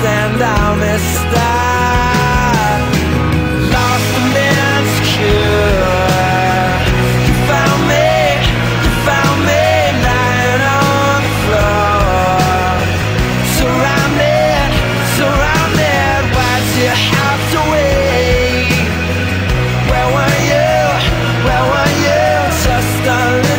stand out this Lost and insecure You found me, you found me lying on the floor. Surrounded, surrounded, why'd you have to wait? Where were you, where were you, just a